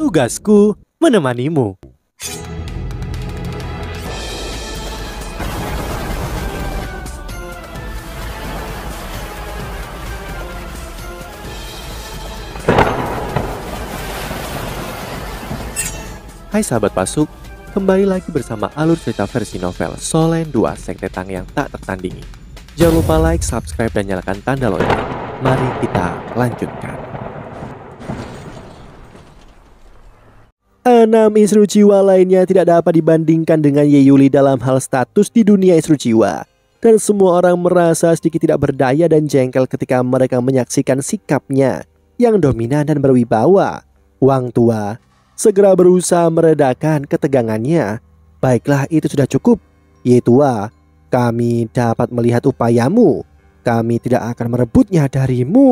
Tugasku menemanimu. Hai sahabat pasuk, kembali lagi bersama alur cerita versi novel Solen 2 Sekte yang tak tertandingi. Jangan lupa like, subscribe, dan nyalakan tanda lonceng. Mari kita lanjutkan. Enam Isru Jiwa lainnya tidak dapat dibandingkan dengan Yeyuli dalam hal status di dunia Isru Jiwa. Dan semua orang merasa sedikit tidak berdaya dan jengkel ketika mereka menyaksikan sikapnya yang dominan dan berwibawa. Wang tua segera berusaha meredakan ketegangannya. Baiklah itu sudah cukup. Yetua, kami dapat melihat upayamu. Kami tidak akan merebutnya darimu.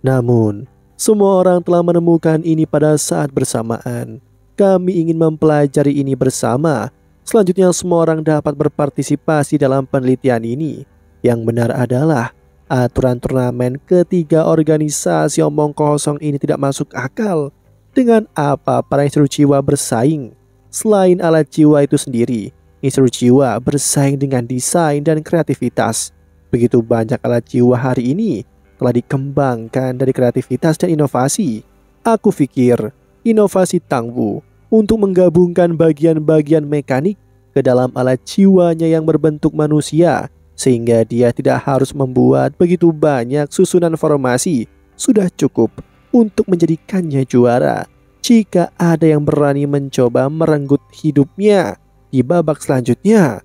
Namun, semua orang telah menemukan ini pada saat bersamaan. Kami ingin mempelajari ini bersama. Selanjutnya semua orang dapat berpartisipasi dalam penelitian ini. Yang benar adalah aturan turnamen ketiga organisasi omong kosong ini tidak masuk akal. Dengan apa para insinyur jiwa bersaing? Selain alat jiwa itu sendiri, insinyur jiwa bersaing dengan desain dan kreativitas. Begitu banyak alat jiwa hari ini telah dikembangkan dari kreativitas dan inovasi. Aku pikir inovasi Tangwu untuk menggabungkan bagian-bagian mekanik ke dalam alat jiwanya yang berbentuk manusia sehingga dia tidak harus membuat begitu banyak susunan formasi sudah cukup untuk menjadikannya juara. Jika ada yang berani mencoba merenggut hidupnya di babak selanjutnya.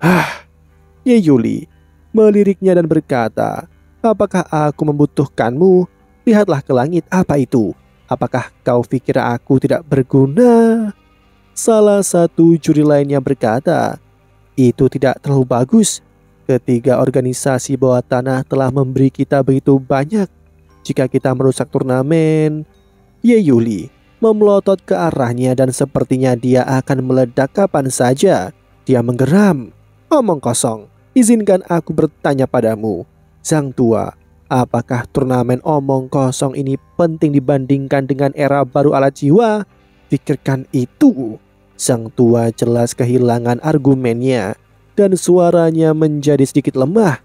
Ah, ya Yuli meliriknya dan berkata, Apakah aku membutuhkanmu? Lihatlah ke langit apa itu? Apakah kau pikir aku tidak berguna? Salah satu juri lainnya berkata, itu tidak terlalu bagus. Ketiga organisasi bawah tanah telah memberi kita begitu banyak jika kita merusak turnamen. Ye Yuli memelotot ke arahnya dan sepertinya dia akan meledak kapan saja. Dia menggeram. Omong kosong, izinkan aku bertanya padamu. Sang tua, apakah turnamen omong kosong ini penting dibandingkan dengan era baru alat jiwa? Pikirkan itu. Sang tua jelas kehilangan argumennya dan suaranya menjadi sedikit lemah.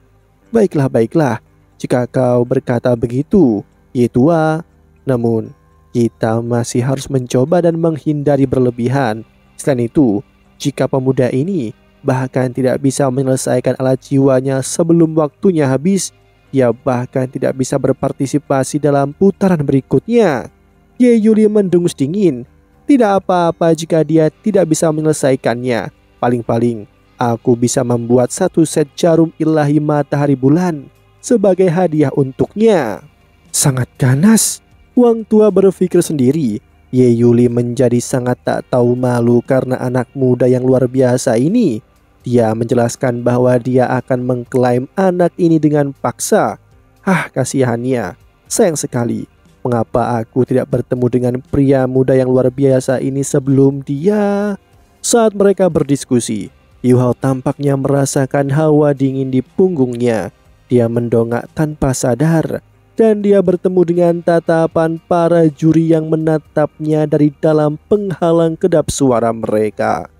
Baiklah, baiklah, jika kau berkata begitu, Yetua, namun kita masih harus mencoba dan menghindari berlebihan. Selain itu, jika pemuda ini bahkan tidak bisa menyelesaikan alat jiwanya sebelum waktunya habis, ia bahkan tidak bisa berpartisipasi dalam putaran berikutnya. Ye Yuli mendengus dingin. Tidak apa-apa jika dia tidak bisa menyelesaikannya. Paling-paling, aku bisa membuat satu set jarum ilahi matahari bulan sebagai hadiah untuknya. Sangat ganas, Wang tua berpikir sendiri. Ye Yuli menjadi sangat tak tahu malu karena anak muda yang luar biasa ini. Dia menjelaskan bahwa dia akan mengklaim anak ini dengan paksa. Ah, kasihannya. Sayang sekali. Mengapa aku tidak bertemu dengan pria muda yang luar biasa ini sebelum dia? Saat mereka berdiskusi, Yuhao tampaknya merasakan hawa dingin di punggungnya. Dia mendongak tanpa sadar dan dia bertemu dengan tatapan para juri yang menatapnya dari dalam penghalang kedap suara mereka.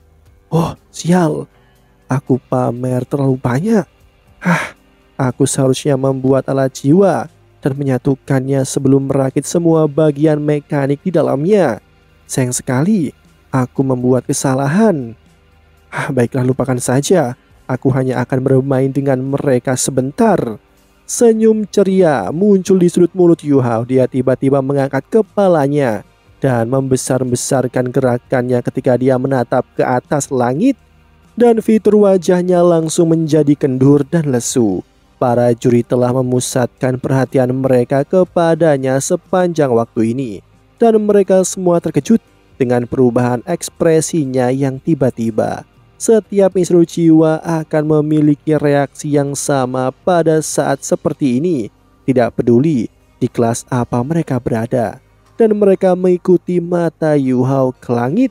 Oh, sial. Aku pamer terlalu banyak. Hah, aku seharusnya membuat alat jiwa dan menyatukannya sebelum merakit semua bagian mekanik di dalamnya. Sayang sekali, aku membuat kesalahan. Ah, baiklah lupakan saja. Aku hanya akan bermain dengan mereka sebentar. Senyum ceria muncul di sudut mulut Yuhao. Dia tiba-tiba mengangkat kepalanya dan membesar-besarkan gerakannya ketika dia menatap ke atas langit dan fitur wajahnya langsung menjadi kendur dan lesu. Para juri telah memusatkan perhatian mereka kepadanya sepanjang waktu ini dan mereka semua terkejut dengan perubahan ekspresinya yang tiba-tiba. Setiap instru jiwa akan memiliki reaksi yang sama pada saat seperti ini, tidak peduli di kelas apa mereka berada, dan mereka mengikuti mata Yuhao ke langit.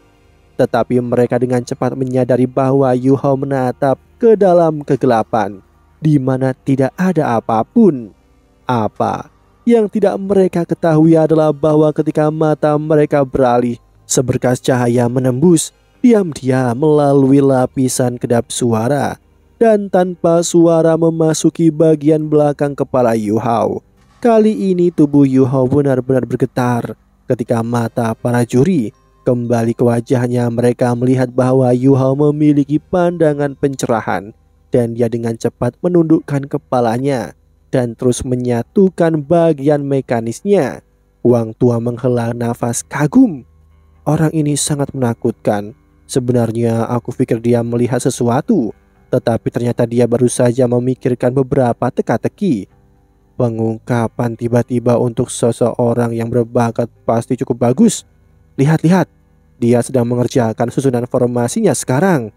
Tetapi mereka dengan cepat menyadari bahwa Yuhao menatap ke dalam kegelapan, di mana tidak ada apa pun. Apa? Yang tidak mereka ketahui adalah bahwa ketika mata mereka beralih, seberkas cahaya menembus diam-diam melalui lapisan kedap suara dan tanpa suara memasuki bagian belakang kepala Yu Hao. Kali ini tubuh Yu Hao benar-benar bergetar ketika mata para juri kembali ke wajahnya mereka melihat bahwa Yu Hao memiliki pandangan pencerahan dan dia dengan cepat menundukkan kepalanya dan terus menyatukan bagian mekanisnya. Wang tua menghela nafas kagum. Orang ini sangat menakutkan. Sebenarnya aku pikir dia melihat sesuatu, tetapi ternyata dia baru saja memikirkan beberapa teka-teki. Pengungkapan tiba-tiba untuk seseorang yang berbakat pasti cukup bagus. Lihat-lihat, dia sedang mengerjakan susunan formasinya sekarang.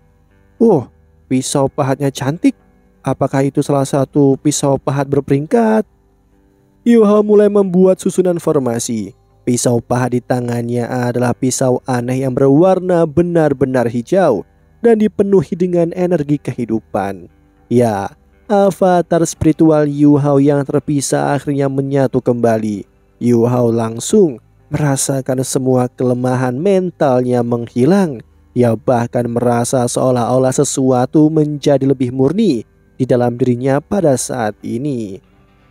Oh, pisau pahatnya cantik. Apakah itu salah satu pisau pahat berperingkat? Yuha mulai membuat susunan formasi. Pisau pahat di tangannya adalah pisau aneh yang berwarna benar-benar hijau dan dipenuhi dengan energi kehidupan. Ya, avatar spiritual Yu Hao yang terpisah akhirnya menyatu kembali. Yu Hao langsung merasakan semua kelemahan mentalnya menghilang. Ia bahkan merasa seolah-olah sesuatu menjadi lebih murni di dalam dirinya pada saat ini.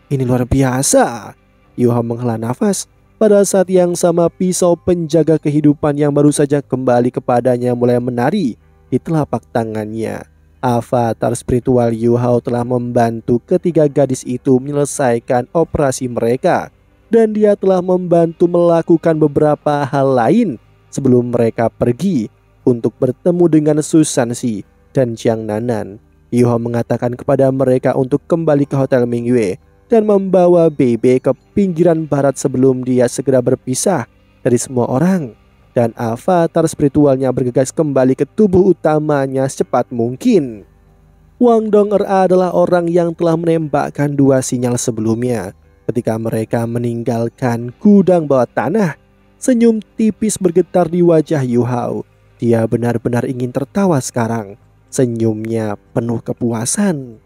Ini luar biasa. Yoha menghela nafas. Pada saat yang sama pisau penjaga kehidupan yang baru saja kembali kepadanya mulai menari di telapak tangannya. Avatar spiritual Yuhao telah membantu ketiga gadis itu menyelesaikan operasi mereka dan dia telah membantu melakukan beberapa hal lain sebelum mereka pergi untuk bertemu dengan Susansi dan Jiang Nanan. Yuho mengatakan kepada mereka untuk kembali ke Hotel Mingyue dan membawa BB ke pinggiran barat sebelum dia segera berpisah dari semua orang dan avatar spiritualnya bergegas kembali ke tubuh utamanya secepat mungkin. Wang Donger adalah orang yang telah menembakkan dua sinyal sebelumnya. Ketika mereka meninggalkan gudang bawah tanah, senyum tipis bergetar di wajah Yu Hao. Dia benar-benar ingin tertawa sekarang. Senyumnya penuh kepuasan.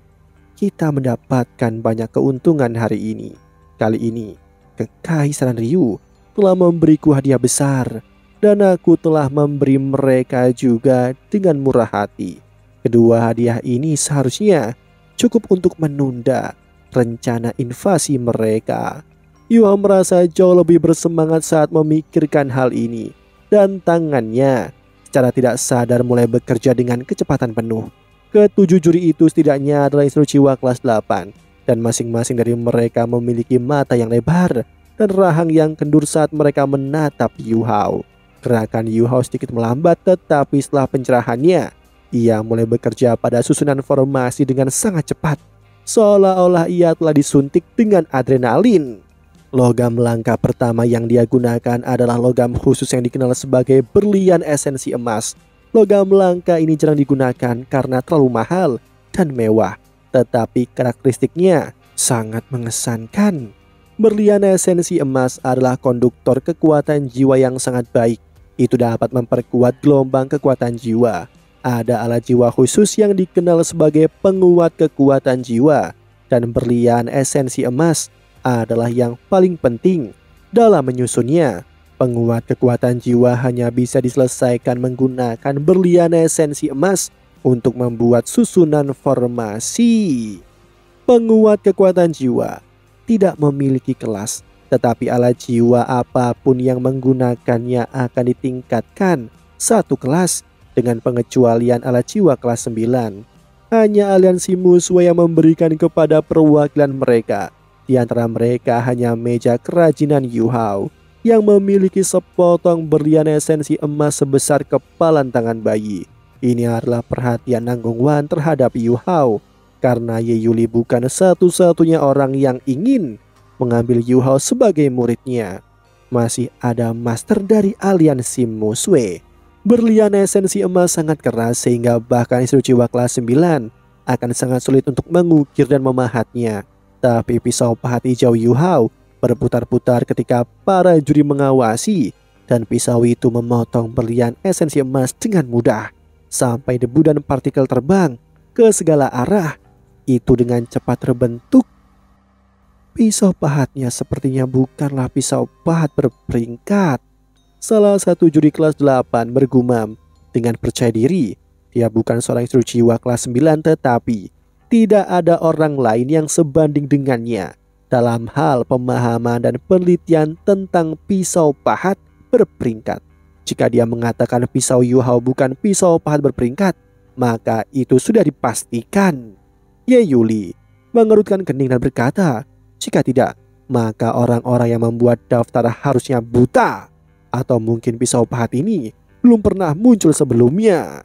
Kita mendapatkan banyak keuntungan hari ini. Kali ini, Kekaisaran Ryu telah memberiku hadiah besar dan aku telah memberi mereka juga dengan murah hati. Kedua hadiah ini seharusnya cukup untuk menunda rencana invasi mereka. Yuha merasa jauh lebih bersemangat saat memikirkan hal ini dan tangannya secara tidak sadar mulai bekerja dengan kecepatan penuh. Ketujuh juri itu setidaknya adalah Instruciwa kelas 8 dan masing-masing dari mereka memiliki mata yang lebar dan rahang yang kendur saat mereka menatap Yu Hao. Gerakan Yu Hao sedikit melambat tetapi setelah pencerahannya, ia mulai bekerja pada susunan formasi dengan sangat cepat. Seolah-olah ia telah disuntik dengan adrenalin. Logam langka pertama yang dia gunakan adalah logam khusus yang dikenal sebagai berlian esensi emas. Logam langka ini jarang digunakan karena terlalu mahal dan mewah, tetapi karakteristiknya sangat mengesankan. Berlian esensi emas adalah konduktor kekuatan jiwa yang sangat baik. Itu dapat memperkuat gelombang kekuatan jiwa. Ada alat jiwa khusus yang dikenal sebagai penguat kekuatan jiwa dan berlian esensi emas adalah yang paling penting dalam menyusunnya. Penguat kekuatan jiwa hanya bisa diselesaikan menggunakan berlian esensi emas untuk membuat susunan formasi. Penguat kekuatan jiwa tidak memiliki kelas, tetapi alat jiwa apa pun yang menggunakannya akan ditingkatkan satu kelas dengan pengecualian alat jiwa kelas 9. Hanya aliansi musuh yang memberikan kepada perwakilan mereka di antara mereka hanya meja kerajinan Yu Hao yang memiliki sepotong berlian esensi emas sebesar kepalan tangan bayi. Ini adalah perhatian Nanggung Wan terhadap Yu Hao karena Ye Yuli bukan satu-satunya orang yang ingin mengambil Yu Hao sebagai muridnya. Masih ada master dari aliansi Muswe. Berlian esensi emas sangat keras sehingga bahkan instruksi kelas 9 akan sangat sulit untuk mengukir dan memahatnya. Tapi pisau pahat hijau Yu Hao berputar-putar ketika para juri mengawasi dan pisau itu memotong berlian esensi emas dengan mudah sampai debu dan partikel terbang ke segala arah. Itu dengan cepat terbentuk Pisau pahatnya sepertinya bukanlah pisau pahat berperingkat. Salah satu juri kelas 8 bergumam dengan percaya diri. Dia bukan seorang instruksi jiwa kelas 9 tetapi tidak ada orang lain yang sebanding dengannya dalam hal pemahaman dan penelitian tentang pisau pahat berperingkat. Jika dia mengatakan pisau Yuhao bukan pisau pahat berperingkat, maka itu sudah dipastikan. Ye Yuli mengerutkan kening dan berkata, jika tidak, maka orang-orang yang membuat daftar harusnya buta. Atau mungkin pisau pahat ini belum pernah muncul sebelumnya.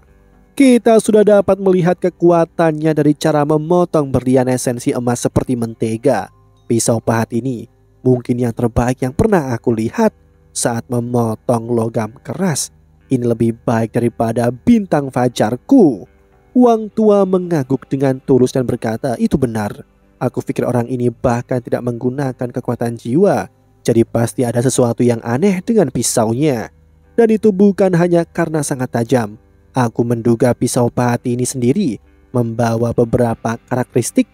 Kita sudah dapat melihat kekuatannya dari cara memotong berlian esensi emas seperti mentega. Pisau pahat ini mungkin yang terbaik yang pernah aku lihat saat memotong logam keras. Ini lebih baik daripada bintang fajarku. Wang tua mengangguk dengan tulus dan berkata, itu benar. Aku pikir orang ini bahkan tidak menggunakan kekuatan jiwa. Jadi pasti ada sesuatu yang aneh dengan pisaunya. Dan itu bukan hanya karena sangat tajam. Aku menduga pisau pati ini sendiri membawa beberapa karakteristik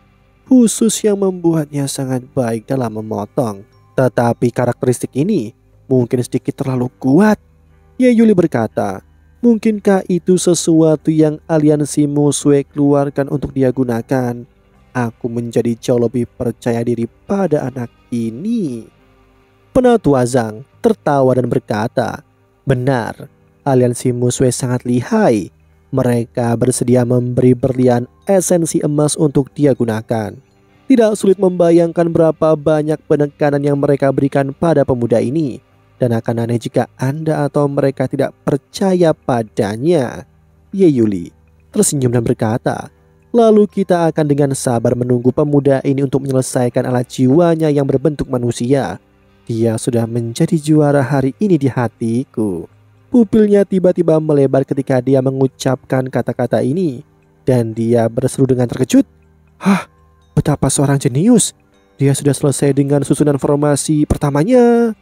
khusus yang membuatnya sangat baik dalam memotong. Tetapi karakteristik ini mungkin sedikit terlalu kuat. Ye Yuli berkata, mungkinkah itu sesuatu yang aliansi Muswe keluarkan untuk dia gunakan? aku menjadi jauh lebih percaya diri pada anak ini. Penatu Azang tertawa dan berkata, Benar, aliansi Muswe sangat lihai. Mereka bersedia memberi berlian esensi emas untuk dia gunakan. Tidak sulit membayangkan berapa banyak penekanan yang mereka berikan pada pemuda ini. Dan akan aneh jika Anda atau mereka tidak percaya padanya. Ye Yuli tersenyum dan berkata, Lalu kita akan dengan sabar menunggu pemuda ini untuk menyelesaikan alat jiwanya yang berbentuk manusia. Dia sudah menjadi juara hari ini di hatiku. Pupilnya tiba-tiba melebar ketika dia mengucapkan kata-kata ini. Dan dia berseru dengan terkejut. Hah, betapa seorang jenius. Dia sudah selesai dengan susunan formasi pertamanya.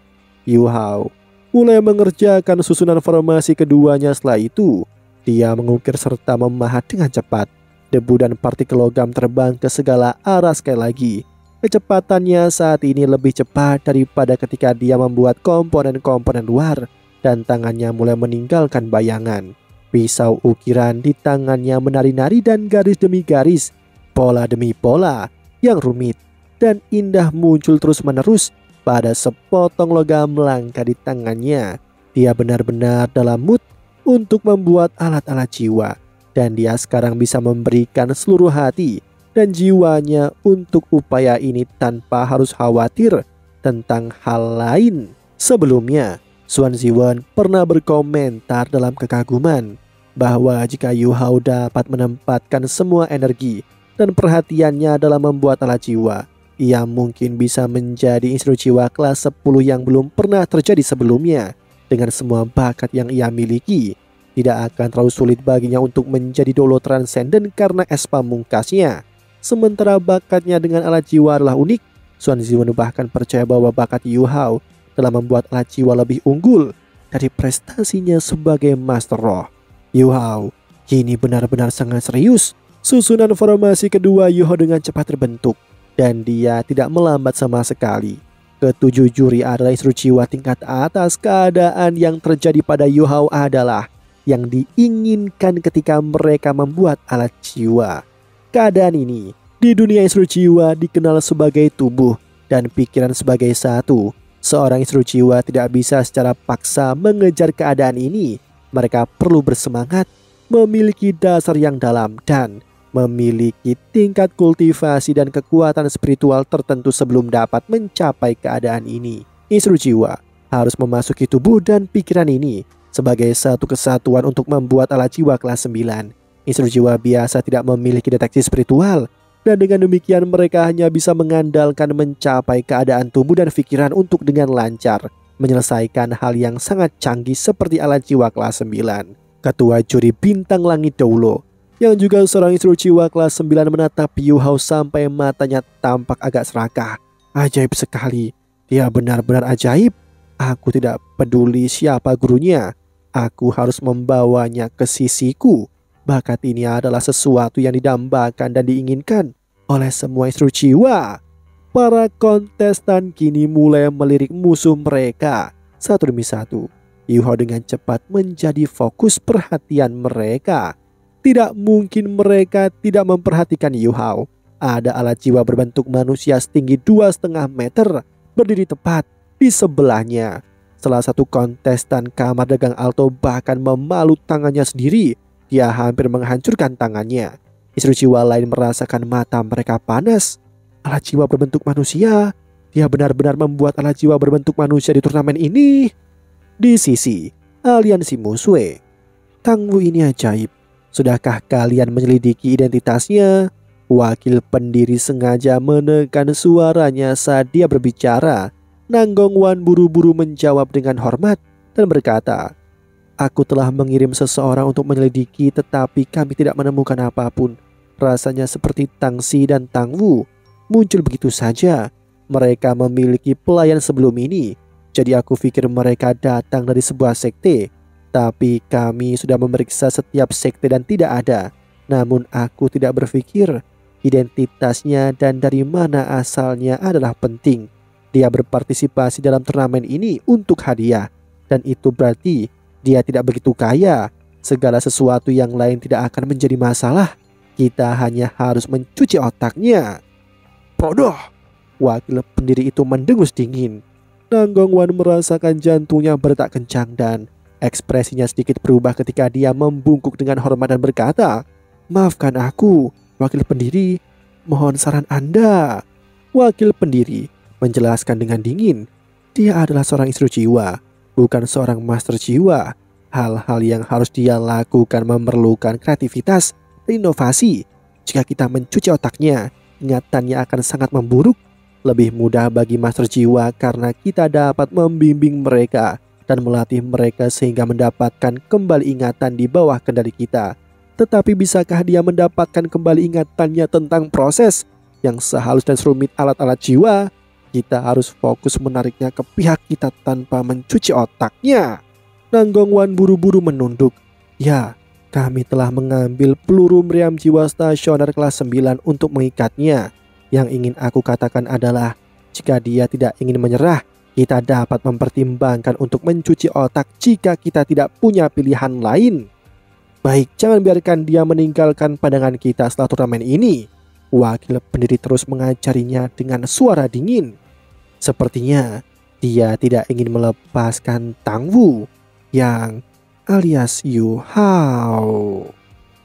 Yu Hao mulai mengerjakan susunan formasi keduanya setelah itu. Dia mengukir serta memahat dengan cepat. Debu dan partikel logam terbang ke segala arah sekali lagi. Kecepatannya saat ini lebih cepat daripada ketika dia membuat komponen-komponen luar dan tangannya mulai meninggalkan bayangan. Pisau ukiran di tangannya menari-nari dan garis demi garis, pola demi pola yang rumit dan indah muncul terus-menerus pada sepotong logam langka di tangannya. Dia benar-benar dalam mood untuk membuat alat-alat jiwa dan dia sekarang bisa memberikan seluruh hati dan jiwanya untuk upaya ini tanpa harus khawatir tentang hal lain. Sebelumnya, Suan Ziwan pernah berkomentar dalam kekaguman bahwa jika Yu Hao dapat menempatkan semua energi dan perhatiannya dalam membuat alat jiwa, ia mungkin bisa menjadi instruksi jiwa kelas 10 yang belum pernah terjadi sebelumnya dengan semua bakat yang ia miliki tidak akan terlalu sulit baginya untuk menjadi dolo transenden karena es pamungkasnya. Sementara bakatnya dengan alat jiwa adalah unik, Suan Ziwen bahkan percaya bahwa bakat Yu Hao telah membuat alat jiwa lebih unggul dari prestasinya sebagai Master Roh. Yu Hao kini benar-benar sangat serius. Susunan formasi kedua Yu Hao dengan cepat terbentuk dan dia tidak melambat sama sekali. Ketujuh juri adalah instruksi jiwa tingkat atas keadaan yang terjadi pada Yu Hao adalah yang diinginkan ketika mereka membuat alat jiwa. Keadaan ini di dunia instruksi jiwa dikenal sebagai tubuh dan pikiran sebagai satu. Seorang instruksi jiwa tidak bisa secara paksa mengejar keadaan ini. Mereka perlu bersemangat, memiliki dasar yang dalam dan memiliki tingkat kultivasi dan kekuatan spiritual tertentu sebelum dapat mencapai keadaan ini. Instruksi jiwa harus memasuki tubuh dan pikiran ini sebagai satu kesatuan untuk membuat alat jiwa kelas 9. Instruksi jiwa biasa tidak memiliki deteksi spiritual dan dengan demikian mereka hanya bisa mengandalkan mencapai keadaan tubuh dan pikiran untuk dengan lancar menyelesaikan hal yang sangat canggih seperti alat jiwa kelas 9. Ketua juri bintang langit Daulo yang juga seorang instruksi jiwa kelas 9 menatap Yu Hao sampai matanya tampak agak serakah. Ajaib sekali, dia benar-benar ajaib. Aku tidak peduli siapa gurunya, Aku harus membawanya ke sisiku. Bakat ini adalah sesuatu yang didambakan dan diinginkan oleh semua instruksi jiwa. para kontestan kini mulai melirik musuh mereka satu demi satu. Yuhao dengan cepat menjadi fokus perhatian mereka. Tidak mungkin mereka tidak memperhatikan Yuhao. Ada alat jiwa berbentuk manusia setinggi dua setengah meter berdiri tepat di sebelahnya. Salah satu kontestan kamar dagang Alto bahkan memalu tangannya sendiri. Dia hampir menghancurkan tangannya. Istri jiwa lain merasakan mata mereka panas. Alat jiwa berbentuk manusia. Dia benar-benar membuat alat jiwa berbentuk manusia di turnamen ini. Di sisi aliansi Muswe, Tang Wu ini ajaib. Sudahkah kalian menyelidiki identitasnya? Wakil pendiri sengaja menekan suaranya saat dia berbicara Nanggong Wan buru-buru menjawab dengan hormat dan berkata, Aku telah mengirim seseorang untuk menyelidiki tetapi kami tidak menemukan apa pun. Rasanya seperti Tang Si dan Tang Wu muncul begitu saja. Mereka memiliki pelayan sebelum ini. Jadi aku pikir mereka datang dari sebuah sekte. Tapi kami sudah memeriksa setiap sekte dan tidak ada. Namun aku tidak berpikir identitasnya dan dari mana asalnya adalah penting. Dia berpartisipasi dalam turnamen ini untuk hadiah dan itu berarti dia tidak begitu kaya. Segala sesuatu yang lain tidak akan menjadi masalah. Kita hanya harus mencuci otaknya. Bodoh. Wakil pendiri itu mendengus dingin. Nanggong Wan merasakan jantungnya berdetak kencang dan ekspresinya sedikit berubah ketika dia membungkuk dengan hormat dan berkata, Maafkan aku, wakil pendiri, mohon saran Anda. Wakil pendiri menjelaskan dengan dingin, dia adalah seorang istri jiwa, bukan seorang master jiwa. Hal-hal yang harus dia lakukan memerlukan kreativitas inovasi. Jika kita mencuci otaknya, ingatannya akan sangat memburuk. Lebih mudah bagi master jiwa karena kita dapat membimbing mereka dan melatih mereka sehingga mendapatkan kembali ingatan di bawah kendali kita. Tetapi bisakah dia mendapatkan kembali ingatannya tentang proses yang sehalus dan serumit alat-alat jiwa kita harus fokus menariknya ke pihak kita tanpa mencuci otaknya. Nanggong Wan buru-buru menunduk. Ya, kami telah mengambil peluru meriam jiwa stasioner kelas 9 untuk mengikatnya. Yang ingin aku katakan adalah, jika dia tidak ingin menyerah, kita dapat mempertimbangkan untuk mencuci otak jika kita tidak punya pilihan lain. Baik, jangan biarkan dia meninggalkan pandangan kita setelah turnamen ini. Wakil pendiri terus mengajarinya dengan suara dingin. Sepertinya dia tidak ingin melepaskan Tang Wu yang alias Yu Hao.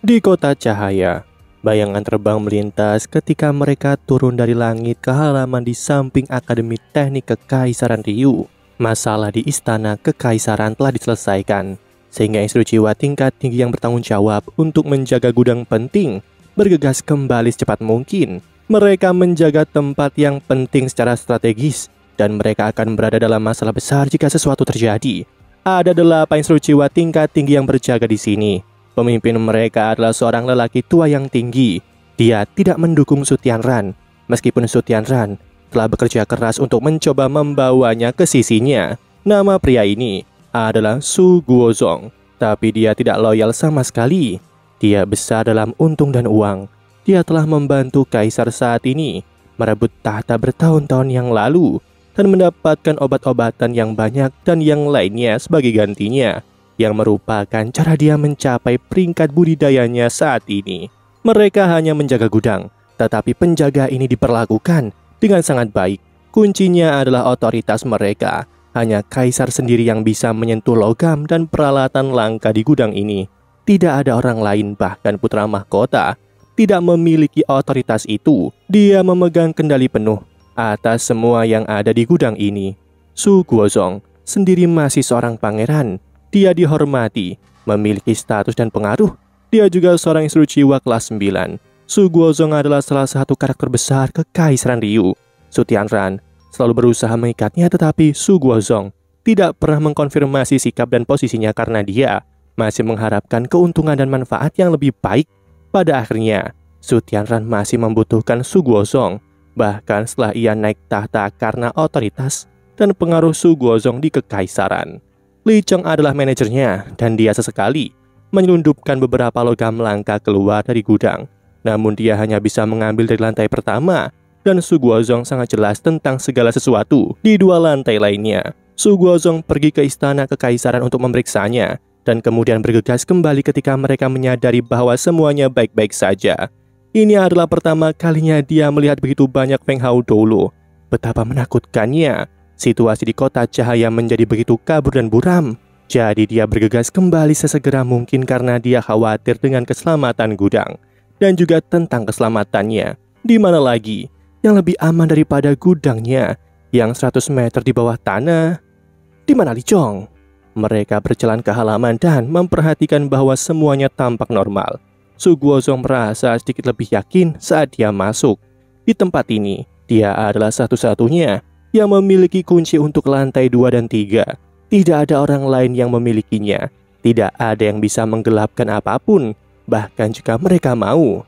Di kota cahaya, bayangan terbang melintas ketika mereka turun dari langit ke halaman di samping Akademi Teknik Kekaisaran Ryu. Masalah di istana kekaisaran telah diselesaikan, sehingga instruksiwa tingkat tinggi yang bertanggung jawab untuk menjaga gudang penting bergegas kembali secepat mungkin mereka menjaga tempat yang penting secara strategis dan mereka akan berada dalam masalah besar jika sesuatu terjadi. Ada delapan instruksiwa tingkat tinggi yang berjaga di sini. Pemimpin mereka adalah seorang lelaki tua yang tinggi. Dia tidak mendukung Sutian Ran, meskipun Sutian Ran telah bekerja keras untuk mencoba membawanya ke sisinya. Nama pria ini adalah Su Guozong, tapi dia tidak loyal sama sekali. Dia besar dalam untung dan uang, dia telah membantu kaisar saat ini merebut tahta bertahun-tahun yang lalu dan mendapatkan obat-obatan yang banyak dan yang lainnya sebagai gantinya yang merupakan cara dia mencapai peringkat budidayanya saat ini. Mereka hanya menjaga gudang, tetapi penjaga ini diperlakukan dengan sangat baik. Kuncinya adalah otoritas mereka. Hanya kaisar sendiri yang bisa menyentuh logam dan peralatan langka di gudang ini. Tidak ada orang lain bahkan putra mahkota tidak memiliki otoritas itu. Dia memegang kendali penuh atas semua yang ada di gudang ini. Su Guozong sendiri masih seorang pangeran. Dia dihormati, memiliki status dan pengaruh. Dia juga seorang instruksiwa kelas 9. Su Guozong adalah salah satu karakter besar kekaisaran Ryu. Su Tianran selalu berusaha mengikatnya tetapi Su Guozong tidak pernah mengkonfirmasi sikap dan posisinya karena dia masih mengharapkan keuntungan dan manfaat yang lebih baik pada akhirnya, Su Tianran masih membutuhkan Su Guozong, bahkan setelah ia naik tahta karena otoritas dan pengaruh Su Guozong di kekaisaran. Li Cheng adalah manajernya dan dia sesekali menyelundupkan beberapa logam langka keluar dari gudang. Namun dia hanya bisa mengambil dari lantai pertama dan Su Guozong sangat jelas tentang segala sesuatu di dua lantai lainnya. Su Guozong pergi ke istana kekaisaran untuk memeriksanya, dan kemudian bergegas kembali ketika mereka menyadari bahwa semuanya baik-baik saja. Ini adalah pertama kalinya dia melihat begitu banyak Feng Hao dulu. Betapa menakutkannya. Situasi di kota cahaya menjadi begitu kabur dan buram. Jadi dia bergegas kembali sesegera mungkin karena dia khawatir dengan keselamatan gudang. Dan juga tentang keselamatannya. Di mana lagi? yang lebih aman daripada gudangnya yang 100 meter di bawah tanah. Di mana Li Chong? Mereka berjalan ke halaman dan memperhatikan bahwa semuanya tampak normal. Su Guozong merasa sedikit lebih yakin saat dia masuk. Di tempat ini, dia adalah satu-satunya yang memiliki kunci untuk lantai 2 dan 3. Tidak ada orang lain yang memilikinya. Tidak ada yang bisa menggelapkan apa pun, bahkan jika mereka mau.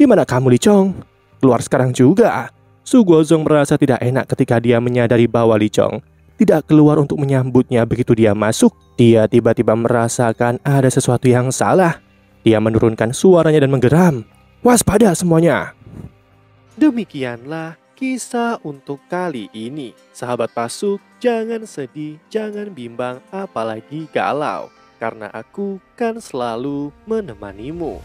Di mana kamu, Li Chong? keluar sekarang juga. Su Guozong merasa tidak enak ketika dia menyadari bahwa Li Chong tidak keluar untuk menyambutnya begitu dia masuk. Dia tiba-tiba merasakan ada sesuatu yang salah. Dia menurunkan suaranya dan menggeram. Waspada semuanya. Demikianlah kisah untuk kali ini. Sahabat pasuk, jangan sedih, jangan bimbang, apalagi galau. Karena aku kan selalu menemanimu.